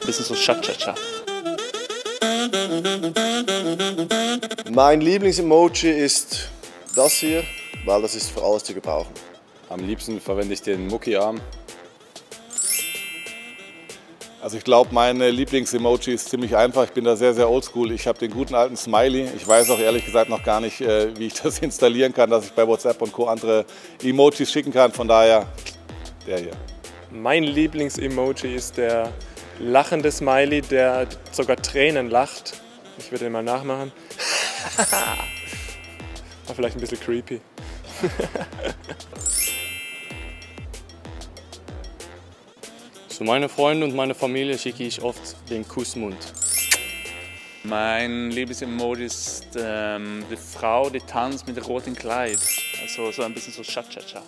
Ein bisschen so Cha-Cha-Cha. Mein Lieblings-Emoji ist das hier, weil das ist für alles zu gebrauchen. Am liebsten verwende ich den Muckiarm. Also ich glaube, meine Lieblings-Emoji ist ziemlich einfach. Ich bin da sehr, sehr oldschool. Ich habe den guten alten Smiley. Ich weiß auch ehrlich gesagt noch gar nicht, äh, wie ich das installieren kann, dass ich bei WhatsApp und Co. andere Emojis schicken kann. Von daher der hier. Mein Lieblings-Emoji ist der lachende Smiley, der sogar Tränen lacht. Ich würde den mal nachmachen. War vielleicht ein bisschen creepy. Zu meinen Freunden und meiner Familie schicke ich oft den Kussmund. Mein Lieblings-Emoji ist ähm, die Frau, die tanzt mit dem roten Kleid. Also so ein bisschen so Cha-Cha-Cha.